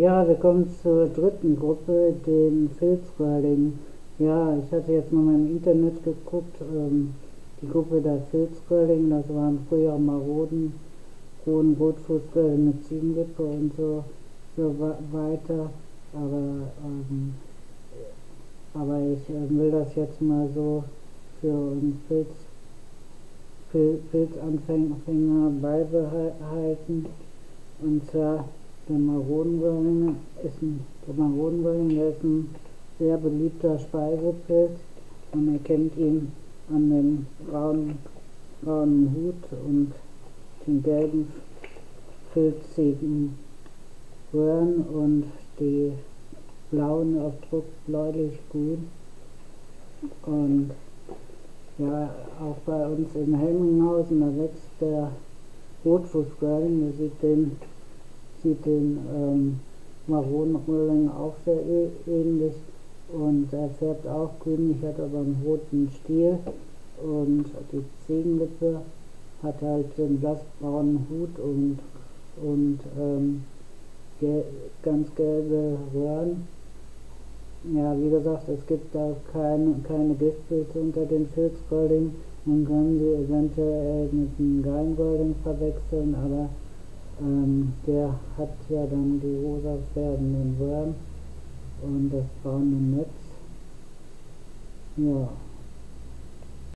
Ja, wir kommen zur dritten Gruppe, den Filzröhrling. Ja, ich hatte jetzt mal im Internet geguckt, ähm, die Gruppe der Filzröhrling, das waren früher Maroden, Hohen Rotfußröhrlinge mit Ziegenlippe und so, so weiter. Aber, ähm, aber ich äh, will das jetzt mal so für uns Filz, Fil Filzanfänger beibehalten. Und zwar der Marodenröhring ist ein, der Marodenröhring ist ein sehr beliebter Speisepilz. Man erkennt ihn an dem braunen, braunen Hut und den gelben filzigen Röhren und die blauen auf Druck bläulich-grün. Und ja, auch bei uns in Helminghausen, da wächst der Rotfußröhring, der sieht den sieht den ähm, Maronenröhring auch sehr ähnlich und er färbt auch grünlich, hat aber einen roten Stiel und die Ziegenlippe hat halt den blassbraunen Hut und, und ähm, gel ganz gelbe Röhren. Ja, wie gesagt, es gibt da keine, keine Giftpilze unter den Filzgolding. Man kann sie eventuell mit einem Gallengolding verwechseln, aber ähm, der hat ja dann die rosafarbenen Wurm und das braune Netz. Ja.